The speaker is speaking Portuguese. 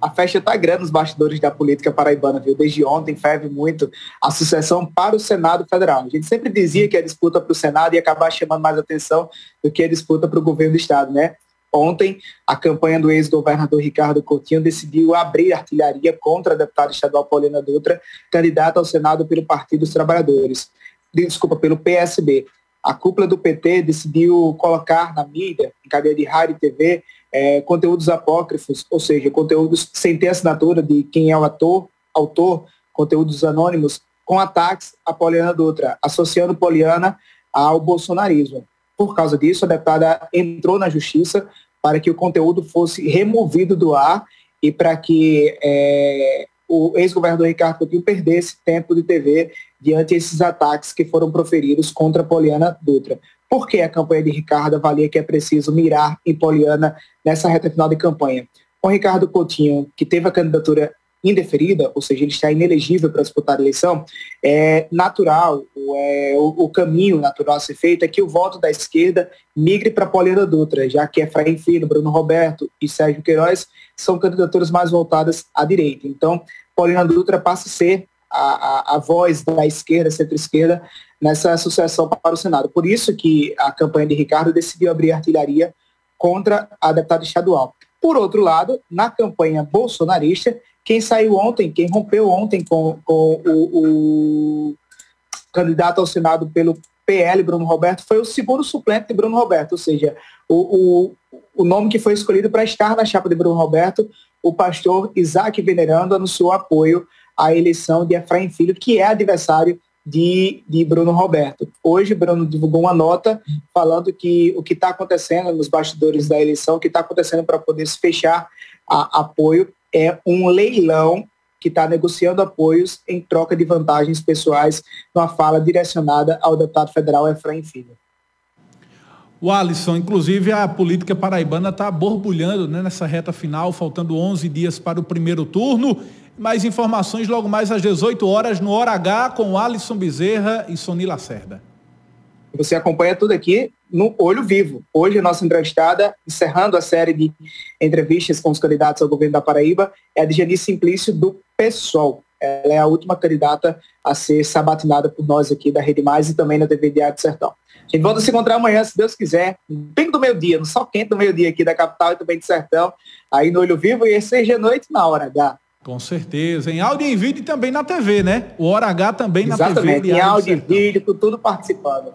a festa tá grande nos bastidores da política paraibana, viu? Desde ontem ferve muito a sucessão para o Senado Federal. A gente sempre dizia que a disputa para o Senado ia acabar chamando mais atenção do que a disputa para o governo do Estado, né? Ontem, a campanha do ex-governador Ricardo Coutinho decidiu abrir artilharia contra a deputada estadual Paulina Dutra, candidata ao Senado pelo Partido dos Trabalhadores. Desculpa, pelo PSB. A cúpula do PT decidiu colocar na mídia, em cadeia de rádio e TV, é, conteúdos apócrifos, ou seja, conteúdos sem ter assinatura de quem é o ator, autor, conteúdos anônimos, com ataques a Poliana Dutra, associando Poliana ao bolsonarismo. Por causa disso, a deputada entrou na justiça para que o conteúdo fosse removido do ar e para que é, o ex-governador Ricardo Coutinho perdesse tempo de TV diante desses ataques que foram proferidos contra Poliana Dutra. Por que a campanha de Ricardo avalia que é preciso mirar em Poliana nessa reta final de campanha? Com Ricardo Coutinho, que teve a candidatura indeferida, ou seja, ele está inelegível para disputar a eleição, é natural, é, o, o, caminho natural a ser feito é que o voto da esquerda migre para Poliana Dutra, já que Efraim Filho, Bruno Roberto e Sérgio Queiroz são candidaturas mais voltadas à direita. Então, Poliana Dutra passa a ser a, a, a voz da esquerda, centro-esquerda, nessa sucessão para o Senado. Por isso que a campanha de Ricardo decidiu abrir artilharia contra a deputada estadual. Por outro lado, na campanha bolsonarista, quem saiu ontem, quem rompeu ontem com, com o, o candidato ao Senado pelo PL, Bruno Roberto, foi o segundo suplente de Bruno Roberto, ou seja, o, o, o nome que foi escolhido para estar na chapa de Bruno Roberto, o pastor Isaac Venerando anunciou apoio à eleição de Efraim Filho, que é adversário de, de Bruno Roberto. Hoje, Bruno divulgou uma nota falando que o que está acontecendo nos bastidores da eleição, o que está acontecendo para poder se fechar a, apoio, é um leilão que está negociando apoios em troca de vantagens pessoais, numa fala direcionada ao deputado federal Efraim Filho. O Alisson, inclusive a política paraibana está borbulhando né, nessa reta final, faltando 11 dias para o primeiro turno. Mais informações logo mais às 18 horas no Hora H com Alisson Bezerra e Soni Lacerda. Você acompanha tudo aqui no Olho Vivo. Hoje a nossa entrevistada, encerrando a série de entrevistas com os candidatos ao governo da Paraíba, é a de Janice Simplício do PSOL. Ela é a última candidata a ser sabatinada por nós aqui da Rede Mais e também na TV Diário do Sertão. A gente volta a se encontrar amanhã, se Deus quiser, bem do meio-dia, no sol quente do meio-dia aqui da capital e também do Sertão, aí no Olho Vivo e seja noite na hora H. Com certeza. Em áudio e em vídeo e também na TV, né? O Hora H também Exatamente, na TV. Exatamente, em áudio e vídeo, com tudo participando.